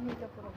мій запорог.